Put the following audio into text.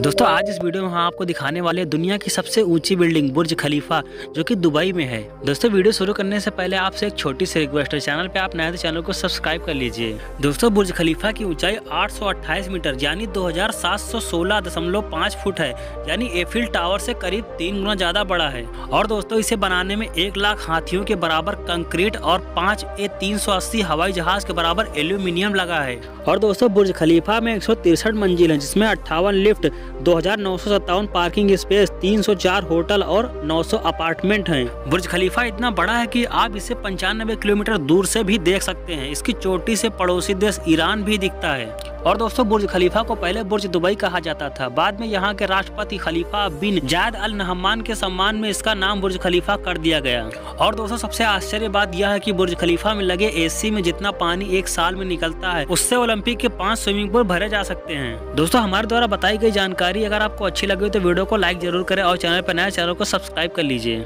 दोस्तों, आज इस वीडियो में हम आपको दिखाने वाले हैं दुनिया की सबसे ऊँची बिल्डिंग, बुर्ज खलीफा, जो कि दुबई में है। दोस्तों, वीडियो शुरू करने से पहले आपसे एक छोटी सी रिक्वेस्ट है। चैनल पे आप नए तो चैनल को सब्सक्राइब कर लीजिए। दोस्तों, बुर्ज खलीफा की ऊंचाई 828 मीटर, यानी 2716.5 फुट है, यानी एफिल टावर से करीब तीन गुना ज़्यादा बड़ा है। और दोस्तों, इसे बनाने में एक लाख हाथियों के बराबर कंक्रीट और पाँच ए तीन सौ अस्सी हवाई जहाज़ के बराबर एल्यूमिनियम लगा है। और दोस्तों, बुर्ज खलीफा में एक मंजिल है, जिसमें अट्ठावन लिफ्ट दो हज़ार नौ सौ सत्तावन पार्किंग स्पेस 304 होटल और 900 अपार्टमेंट हैं। बुर्ज खलीफा इतना बड़ा है कि आप इसे पंचानबे किलोमीटर दूर से भी देख सकते हैं इसकी चोटी से पड़ोसी देश ईरान भी दिखता है और दोस्तों, बुर्ज खलीफा को पहले बुर्ज दुबई कहा जाता था। बाद में यहाँ के राष्ट्रपति खलीफा बिन जायद अल नहमान के सम्मान में इसका नाम बुर्ज खलीफा कर दिया गया। और दोस्तों, सबसे आश्चर्य बात यह है कि बुर्ज खलीफा में लगे एसी में जितना पानी एक साल में निकलता है, उससे ओलंपिक के पाँच स्विमिंग पूल भरे जा सकते हैं। दोस्तों, हमारे द्वारा बताई गई जानकारी अगर आपको अच्छी लगी तो वीडियो को लाइक ज़रूर करें और चैनल पर नया चैनल को सब्सक्राइब कर लीजिए।